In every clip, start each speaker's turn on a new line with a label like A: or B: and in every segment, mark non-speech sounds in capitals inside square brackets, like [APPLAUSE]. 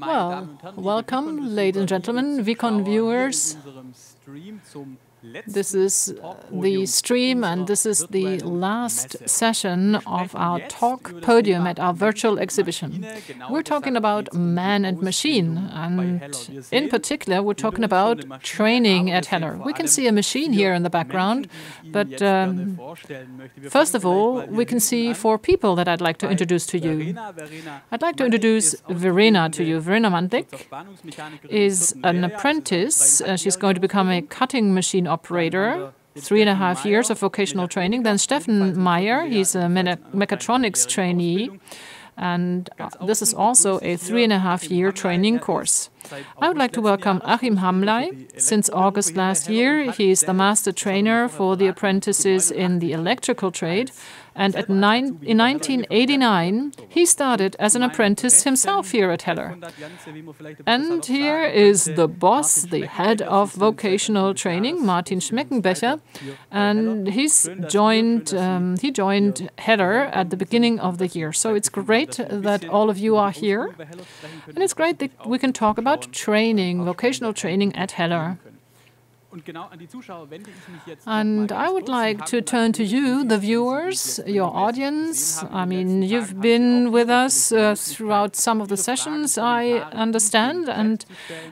A: Well, welcome, ladies and gentlemen, V-CON viewers. This is the stream, and this is the last session of our talk podium at our virtual exhibition. We're talking about man and machine, and in particular, we're talking about training at Heller. We can see a machine here in the background, but um, first of all, we can see four people that I'd like to introduce to you. I'd like to introduce Verena to you. Verena Mandik is an apprentice. Uh, she's going to become a cutting machine operator uh, three and a half years of vocational training. Then Steffen Meyer, he's a mechatronics trainee, and this is also a three and a half year training course. I would like to welcome Achim Hamley. Since August last year, he is the master trainer for the apprentices in the electrical trade and nine, in 1989, he started as an apprentice himself here at Heller. And here is the boss, the head of vocational training, Martin Schmeckenbecher. And he's joined, um, he joined Heller at the beginning of the year. So it's great that all of you are here. And it's great that we can talk about training, vocational training at Heller. And I would like to turn to you, the viewers, your audience. I mean, you've been with us uh, throughout some of the sessions, I understand, and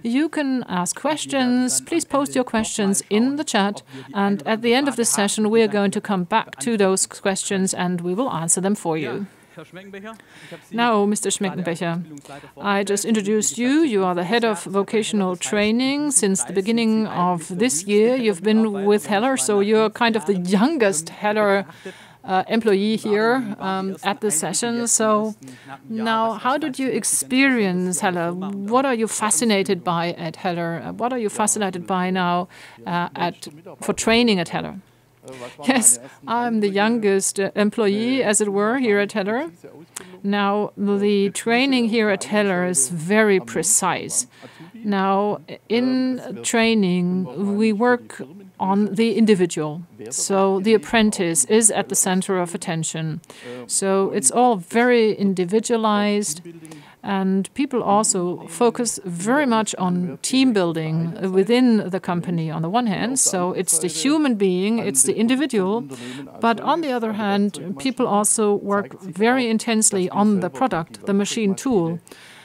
A: you can ask questions. Please post your questions in the chat, and at the end of the session, we are going to come back to those questions and we will answer them for you. Now, Mr. Schmeckenbecher, I just introduced you. You are the head of vocational training. Since the beginning of this year, you've been with Heller, so you're kind of the youngest Heller uh, employee here um, at the session. So now, how did you experience Heller? What are you fascinated by at Heller? What are you fascinated by now uh, at for training at Heller? Yes, I'm the youngest employee, as it were, here at Heller. Now, the training here at Heller is very precise. Now, in training, we work on the individual. So the apprentice is at the center of attention. So it's all very individualized. And people also focus very much on team building within the company on the one hand. So it's the human being, it's the individual. But on the other hand, people also work very intensely on the product, the machine tool.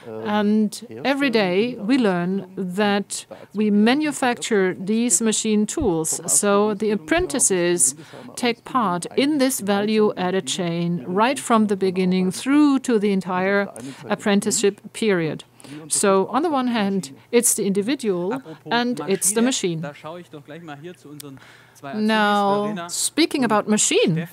A: And every day we learn that we manufacture these machine tools. So the apprentices take part in this value added chain right from the beginning through to the entire apprenticeship period. So, on the one hand, it's the individual and it's the machine. Now, speaking about machine,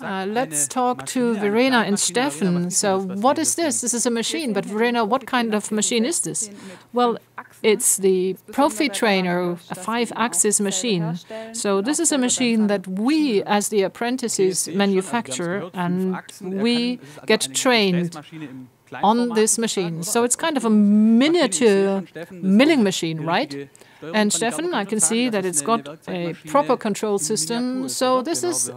A: uh, let's talk to Verena and Steffen. So, what is this? This is a machine, but Verena, what kind of machine is this? Well, it's the Profi Trainer, a five axis machine. So, this is a machine that we, as the apprentices, manufacture and we get trained on this machine. So it's kind of a miniature milling machine, right? And Steffen, I can see that it's got a proper control system. So this is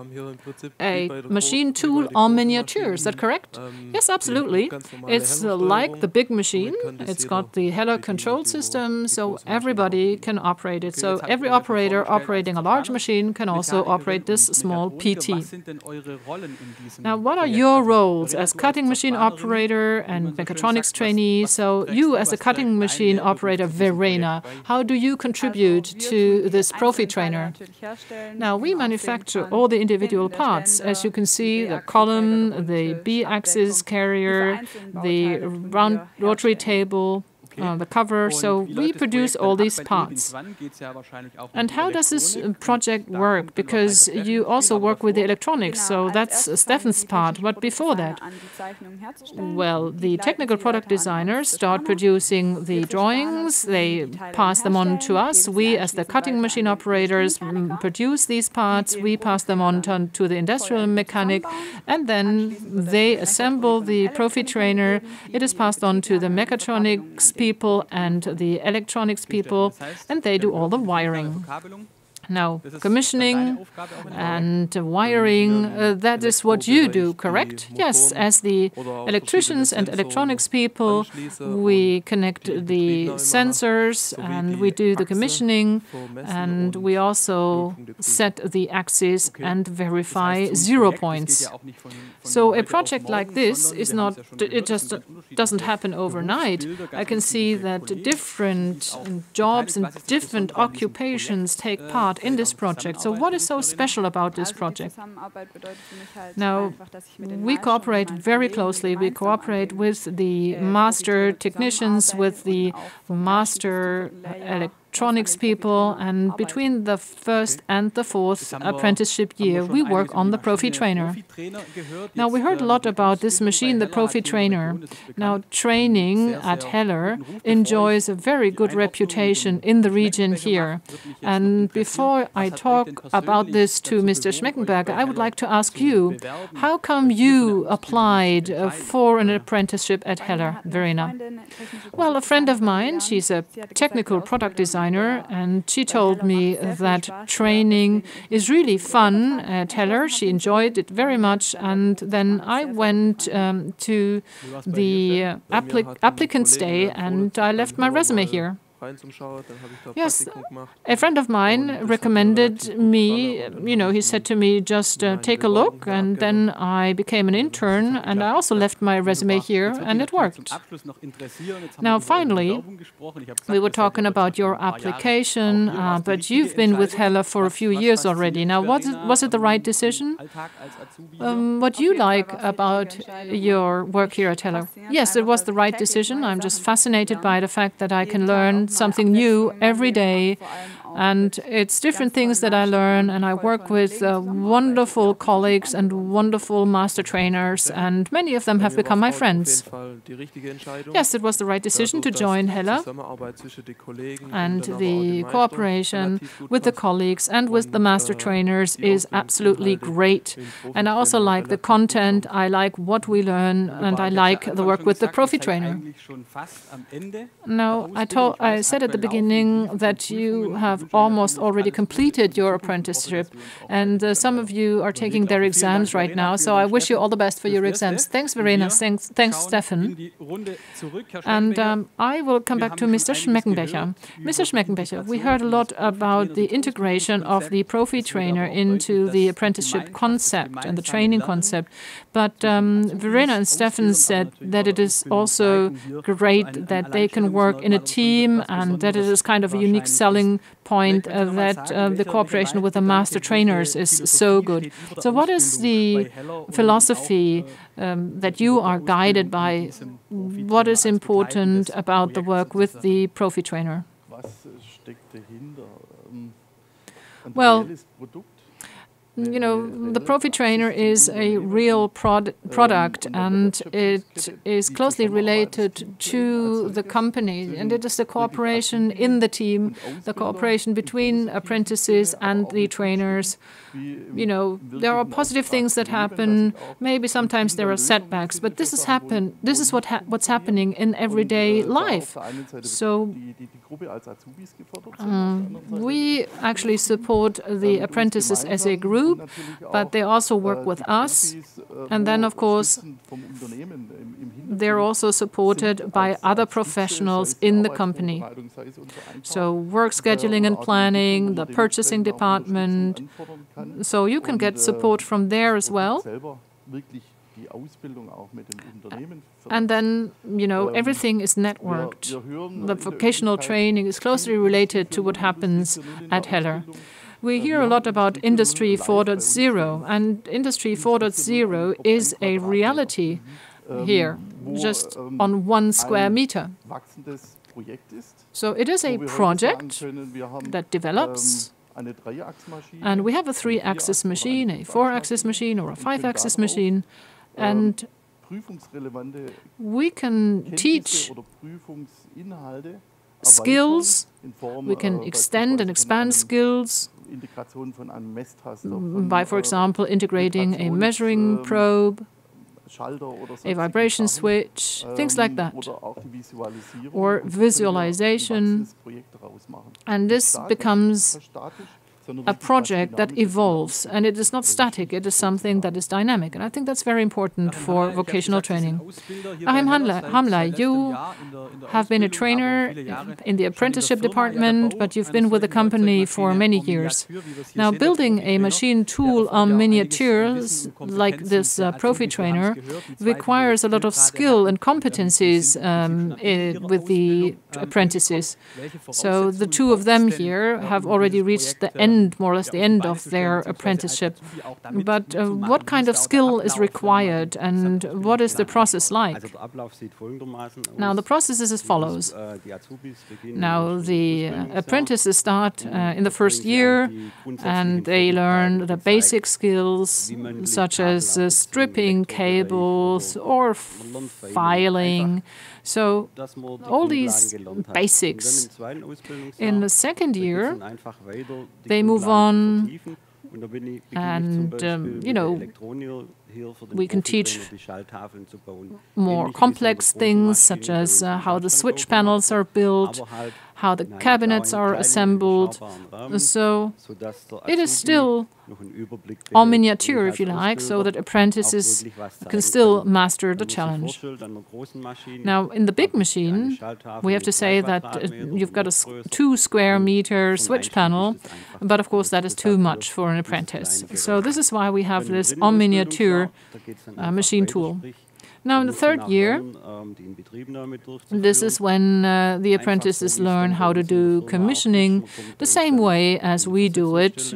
A: a machine tool en miniature. Is that correct? Yes, absolutely. It's like the big machine. It's got the Heller control system, so everybody can operate it. So every operator operating a large machine can also operate this small PT. Now, what are your roles as cutting machine operator and mechatronics trainee? So you, as a cutting machine operator, Verena, how do you contribute to this Profi Trainer? Now, we manufacture all the individual parts. As you can see, the column, the B-axis carrier, the round rotary table, uh, the cover. So we produce all these parts. And how does this uh, project work? Because you also work with the electronics, so that's uh, Steffen's part. But before that, well, the technical product designers start producing the drawings, they pass them on to us. We, as the cutting machine operators, produce these parts, we pass them on to, to the industrial mechanic, and then they assemble the Profi trainer. It is passed on to the mechatronics people and the electronics people, and they do all the wiring. Now, commissioning and wiring, uh, that is what you do, correct? Yes, as the electricians and electronics people, we connect the sensors and we do the commissioning and we also set the axis and verify zero points. So a project like this is not, it just doesn't happen overnight. I can see that different jobs and different occupations take part in this project. So what is so special about this project? Now, we cooperate very closely. We cooperate with the master technicians, with the master electricians electronics people, and between the first and the fourth apprenticeship year, we work on the Profi Trainer. Now, we heard a lot about this machine, the Profi Trainer. Now, training at Heller enjoys a very good reputation in the region here. And before I talk about this to Mr. Schmeckenbecher, I would like to ask you, how come you applied uh, for an apprenticeship at Heller, Verena? Well, a friend of mine, she's a technical product designer designer, and she told me that training is really fun at Heller. She enjoyed it very much, and then I went um, to the applic applicant's day and I left my resume here. Yes, a friend of mine recommended me, you know, he said to me, just uh, take a look. And then I became an intern and I also left my resume here and it worked. Now, finally, we were talking about your application, uh, but you've been with Heller for a few years already. Now, was it, was it the right decision? Um, what do you like about your work here at Heller? Yes, it was the right decision. I'm just fascinated by the fact that I can learn something new every day and it's different things that I learn, and I work with uh, wonderful colleagues and wonderful master trainers, and many of them have become my friends. Yes, it was the right decision to join Heller, and the cooperation with the colleagues and with the master trainers is absolutely great. And I also like the content, I like what we learn, and I like the work with the Profi trainer. Now, I, I said at the beginning that you have have almost already completed your apprenticeship, and uh, some of you are taking their exams right now. So I wish you all the best for your exams. Thanks, Verena. Thanks, thanks Steffen. And um, I will come back to Mr. Schmeckenbecher. Mr. Schmeckenbecher, we heard a lot about the integration of the Profi trainer into the apprenticeship concept and the training concept. But um, Verena and Steffen said that it is also great that they can work in a team and that it is kind of a unique selling point uh, that uh, the cooperation with the master trainers is so good. So, what is the philosophy um, that you are guided by? What is important about the work with the Profi trainer? Well, you know, the Profi Trainer is a real prod product and it is closely related to the company. And it is the cooperation in the team, the cooperation between apprentices and the trainers. You know, there are positive things that happen. Maybe sometimes there are setbacks, but this is happen. This is what ha what's happening in everyday life. So um, we actually support the apprentices as a group group, but they also work with us. And then, of course, they're also supported by other professionals in the company. So, work scheduling and planning, the purchasing department. So, you can get support from there as well. And then, you know, everything is networked. The vocational training is closely related to what happens at Heller. We hear a lot about Industry 4.0, and Industry 4.0 is a reality here, just on one square meter. So it is a project that develops. And we have a three axis machine, a four axis machine, or a five axis machine. And we can teach skills, we can extend and expand skills. Mm, by, for example, integrating a measuring ähm, probe, a vibration switch, things like that, or visualization. And this becomes a project that evolves and it is not static, it is something that is dynamic. And I think that's very important for vocational training. Achim Hamler, you have been a trainer in the apprenticeship department, but you've been with the company for many years. Now, building a machine tool on miniatures like this uh, Profi trainer requires a lot of skill and competencies um, with the apprentices. So the two of them here have already reached the end end, more or less the end of their apprenticeship. But uh, what kind of skill is required and what is the process like? Now, the process is as follows. Now, the uh, apprentices start uh, in the first year and they learn the basic skills such as uh, stripping cables or filing. So all these basics. In the second year, they move on and, um, you know, we can teach more complex things, such as uh, how the switch panels are built, how the cabinets are assembled. So it is still en miniature, if you like, so that apprentices can still master the challenge. Now, in the big machine, we have to say that uh, you've got a two square meter switch panel, but of course that is too much for an apprentice. So this is why we have this en miniature uh, machine tool. Now, in the third year, this is when uh, the apprentices learn how to do commissioning the same way as we do it.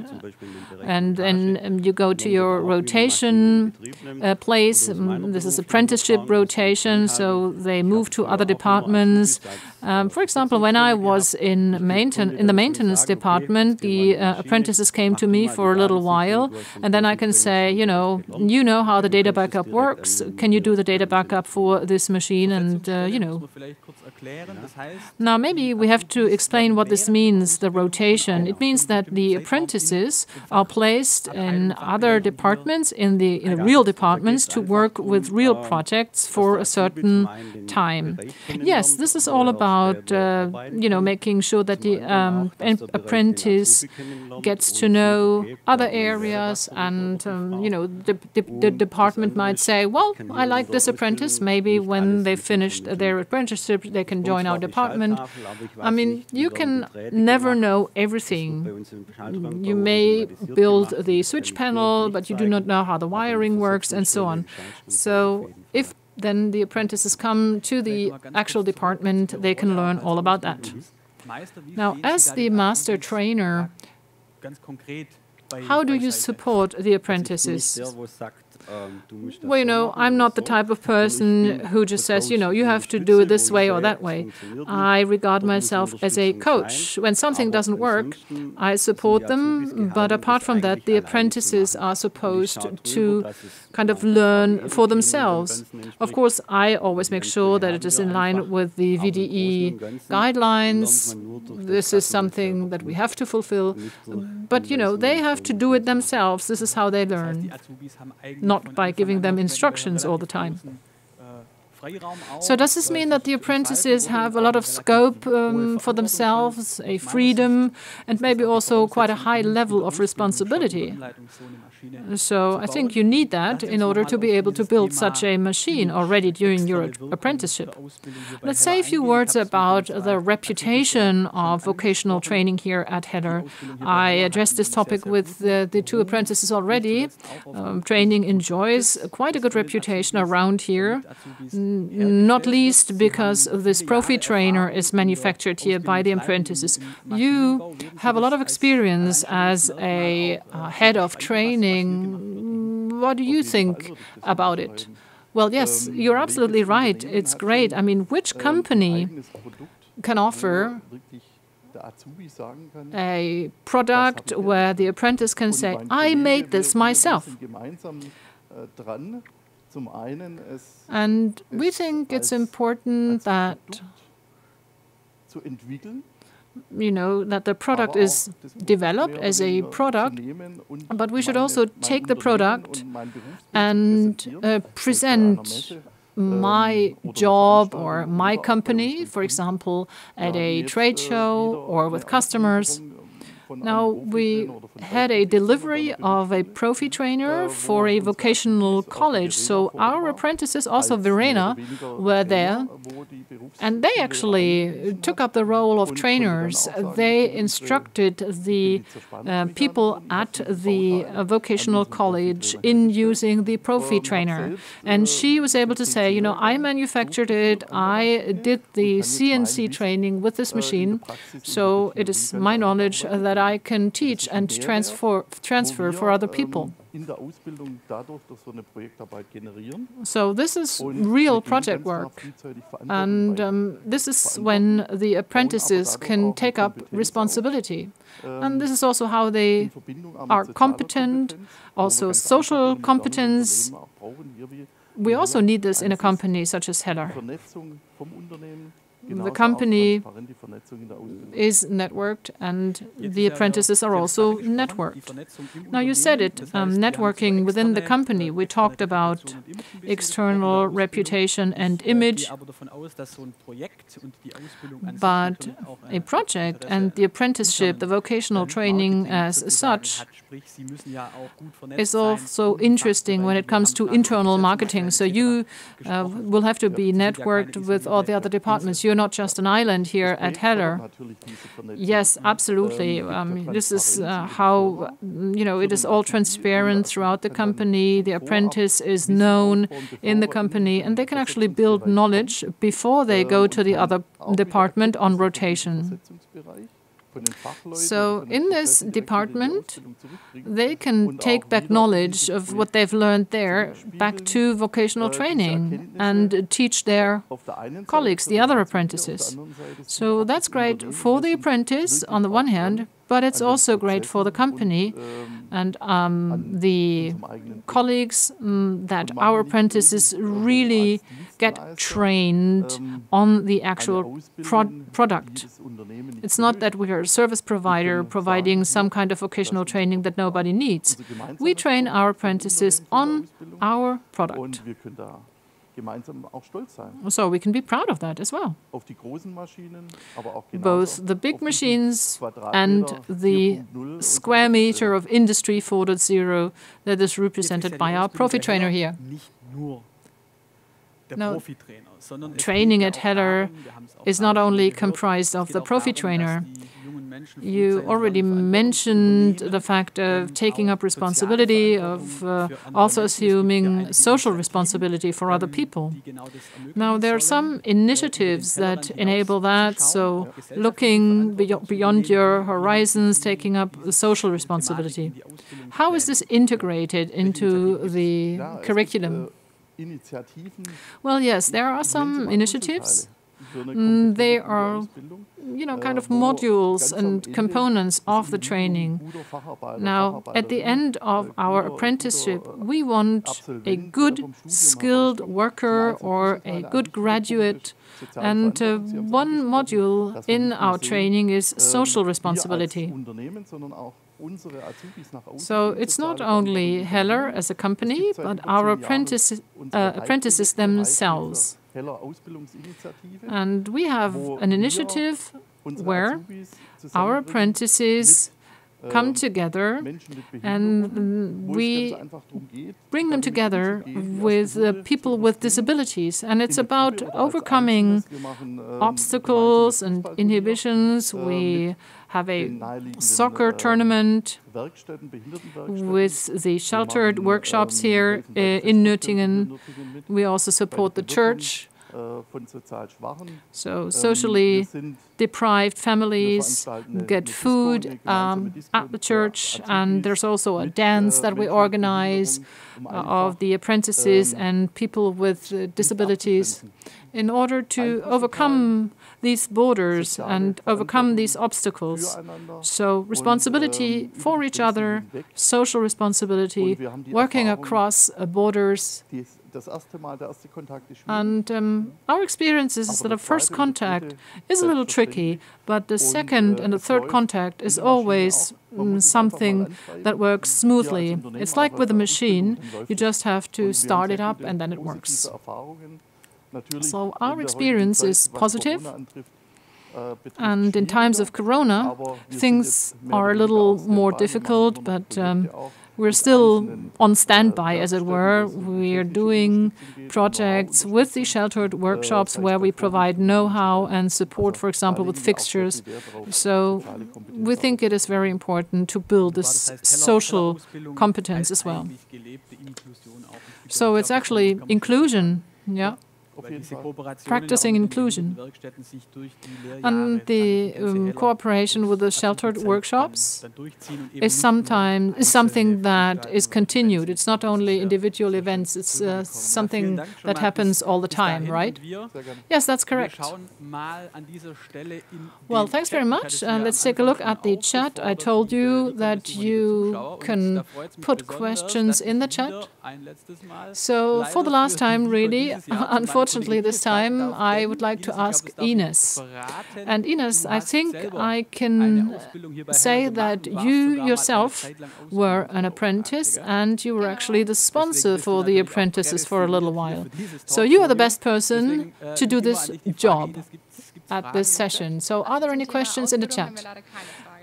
A: And then you go to your rotation uh, place. Um, this is apprenticeship rotation, so they move to other departments. Um, for example, when I was in, mainten in the maintenance department, the uh, apprentices came to me for a little while, and then I can say, you know, you know how the data backup works. Can you do the data backup for this machine? And, uh, you know. Now, maybe we have to explain what this means, the rotation. It means that the apprentices are placed in other departments, in the, in real departments, to work with real projects for a certain time. Yes, this is all about about uh, you know making sure that the um, apprentice gets to know other areas, and um, you know the, the, the, department might say, well, I like this apprentice. Maybe when they finished their apprenticeship, they can join our department. I mean, you can never know everything. You may build the switch panel, but you do not know how the wiring works, and so on. So if then the apprentices come to the actual department, they can learn all about that. Now, as the master trainer, how do you support the apprentices? Um, well, you know, I'm not the type of person who just says, you know, you have to do it this way or that way. I regard myself as a coach. When something doesn't work, I support them, but apart from that, the apprentices are supposed to kind of learn for themselves. Of course, I always make sure that it is in line with the VDE guidelines. This is something that we have to fulfill. But, you know, they have to do it themselves. This is how they learn. Not by giving them instructions all the time. So does this mean that the apprentices have a lot of scope um, for themselves, a freedom, and maybe also quite a high level of responsibility? So I think you need that in order to be able to build such a machine already during your apprenticeship. Let's say a few words about the reputation of vocational training here at Heller. I addressed this topic with the, the two apprentices already. Um, training enjoys quite a good reputation around here, not least because this Profi trainer is manufactured here by the apprentices. You have a lot of experience as a uh, head of training what do you think about it? Well, yes, you're absolutely right. It's great. I mean, which company can offer a product where the apprentice can say, I made this myself? And we think it's important that you know, that the product is developed as a product, but we should also take the product and uh, present my job or my company, for example, at a trade show or with customers. Now, we had a delivery of a profi trainer for a vocational college. So our apprentices, also Verena, were there. And they actually took up the role of trainers. They instructed the uh, people at the uh, vocational college in using the profi trainer. And she was able to say, you know, I manufactured it, I did the CNC training with this machine. So it is my knowledge that I can teach and transfer, transfer for other people. So this is real project work. And um, this is when the apprentices can take up responsibility. And this is also how they are competent, also social competence. We also need this in a company such as Heller the company is networked and the apprentices are also networked. Now, you said it, um, networking within the company. We talked about external reputation and image, but a project and the apprenticeship, the vocational training as such, is also interesting when it comes to internal marketing. So you uh, will have to be networked with all the other departments. You're not just an island here at Heller. Yes, absolutely. Um, this is uh, how, you know, it is all transparent throughout the company. The apprentice is known in the company, and they can actually build knowledge before they go to the other department on rotation. So in this department, they can take back knowledge of what they've learned there back to vocational training and teach their colleagues, the other apprentices. So that's great for the apprentice on the one hand, but it's also great for the company and um, the colleagues um, that our apprentices really get trained on the actual pro product. It's not that we are a service provider providing some kind of vocational training that nobody needs. We train our apprentices on our product. So we can be proud of that as well. Both the big machines and the square meter of Industry 4.0 that is represented by our profi trainer here. No, training at Heller is not only comprised of the profi trainer. You already mentioned the fact of taking up responsibility, of uh, also assuming social responsibility for other people. Now, there are some initiatives that enable that, so looking beyond your horizons, taking up the social responsibility. How is this integrated into the curriculum? Well, yes, there are some initiatives. Mm, they are, you know, kind of modules and components of the training. Now, at the end of our apprenticeship, we want a good, skilled worker or a good graduate. And uh, one module in our training is social responsibility. So it's not only Heller as a company, but our apprentices, uh, apprentices themselves. And we have an initiative where our apprentices come ähm, together and we bring them together with uh, people with disabilities. And it's about overcoming ähm, obstacles and inhibitions. Äh, we have a soccer äh, tournament with the sheltered workshops ähm, here uh, in Nürtingen. We also support the church. So socially deprived families get food um, at the church, and there's also a dance that we organize uh, of the apprentices and people with uh, disabilities in order to overcome these borders and overcome these obstacles. So, responsibility for each other, social responsibility, working across uh, borders. And um, our experience is that a first contact is a little tricky, but the second and the third contact is always mm, something that works smoothly. It's like with a machine, you just have to start it up and then it works. So our experience is positive. And in times of Corona, things are a little more difficult, but um, we're still on standby, as it were. We are doing projects with the sheltered workshops where we provide know how and support, for example, with fixtures. So we think it is very important to build this social competence as well. So it's actually inclusion, yeah practicing inclusion. And the um, cooperation with the sheltered workshops is sometimes is something that is continued. It's not only individual events, it's uh, something that happens all the time, right? Yes, that's correct. Well, thanks very much. Uh, let's take a look at the chat. I told you that you can put questions in the chat. So for the last time, really, unfortunately, [LAUGHS] unfortunately, this time I would like to ask Ines. And Ines, I think I can say that you yourself were an apprentice and you were actually the sponsor for the apprentices for a little while. So you are the best person to do this job at this session. So are there any questions in the chat?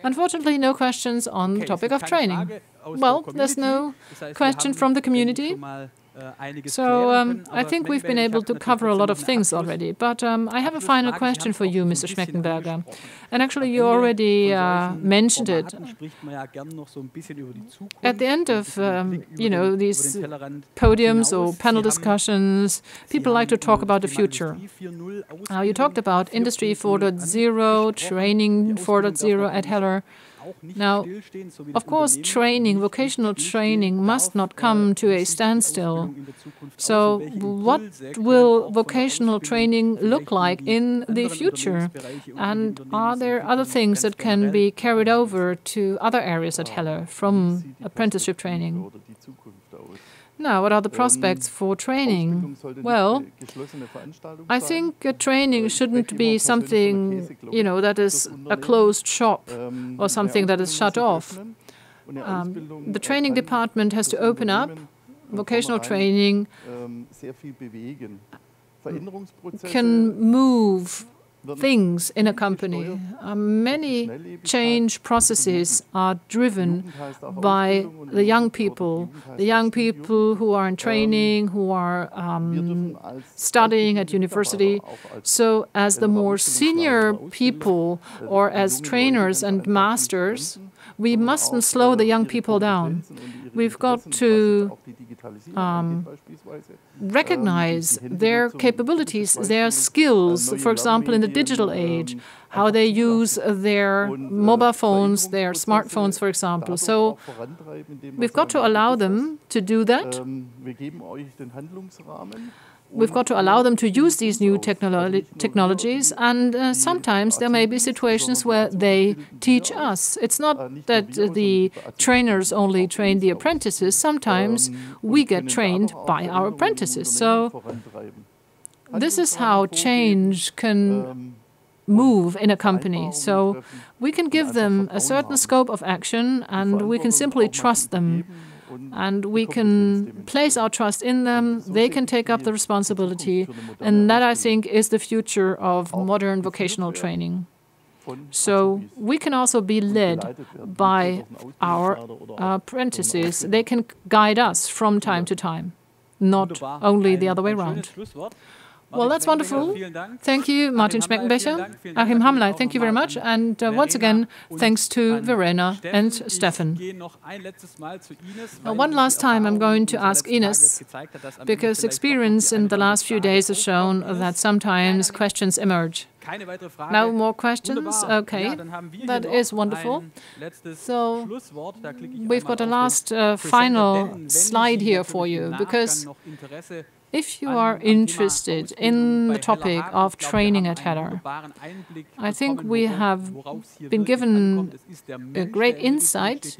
A: Unfortunately, no questions on the topic of training. Well, there's no question from the community. So um, I think we've been able to cover a lot of things already. But um, I have a final question for you, Mr. Schmeckenbecher. And actually, you already uh, mentioned it. At the end of um, you know these podiums or panel discussions, people like to talk about the future. Uh, you talked about Industry 4.0, Training 4.0 at Heller. Now, of course, training, vocational training, must not come to a standstill. So, what will vocational training look like in the future? And are there other things that can be carried over to other areas at Heller from apprenticeship training? Now, what are the prospects for training? Well, I think a training shouldn't be something, you know, that is a closed shop or something that is shut off. Um, the training department has to open up. Vocational training can move things in a company. Uh, many change processes are driven by the young people, the young people who are in training, who are um, studying at university. So, as the more senior people or as trainers and masters, we mustn't slow the young people down. We've got to um, recognize their capabilities, their skills, for example, in the digital age, how they use their mobile phones, their smartphones, for example. So we've got to allow them to do that we've got to allow them to use these new technolo technologies, and uh, sometimes there may be situations where they teach us. It's not that uh, the trainers only train the apprentices, sometimes we get trained by our apprentices. So, this is how change can move in a company. So, we can give them a certain scope of action, and we can simply trust them and we can place our trust in them. They can take up the responsibility, and that I think is the future of modern vocational training. So we can also be led by our uh, apprentices. They can guide us from time to time, not only the other way around. Well, that's wonderful. Thank you, Martin Schmeckenbecher. Achim Hamley, thank you very much. And uh, once again, thanks to Verena and Steffen. one last time, I'm going to ask Ines, because experience in the last few days has shown that sometimes questions emerge. No more questions? Okay, that is wonderful. So we've got a last uh, final slide here for you because if you are interested in the topic of training at Heller, I think we have been given a great insight.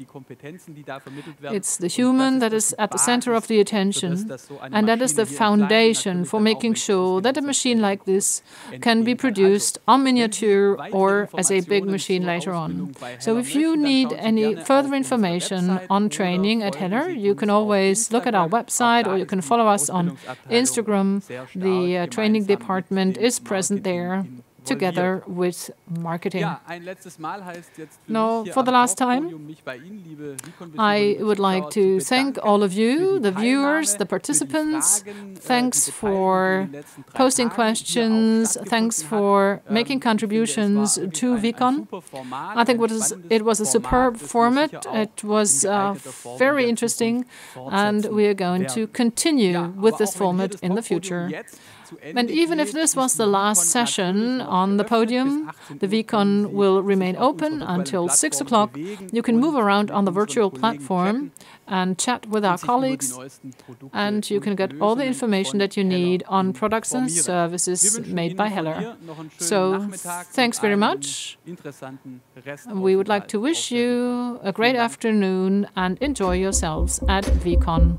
A: It's the human that is at the center of the attention, and that is the foundation for making sure that a machine like this can be produced on miniature or as a big machine later on. So if you need any further information on training at Heller, you can always look at our website or you can follow us on Instagram. The uh, training department is present there together with marketing. Now, for the last time, I would like to thank all of you, the viewers, the participants. Thanks for posting questions. Thanks for making contributions to V-CON. I think it was a superb format. It was uh, very interesting, and we are going to continue with this format in the future. And even if this was the last session on the podium, the V-CON will remain open until 6 o'clock. You can move around on the virtual platform and chat with our colleagues, and you can get all the information that you need on products and services made by Heller. So, thanks very much. We would like to wish you a great afternoon and enjoy yourselves at V-CON.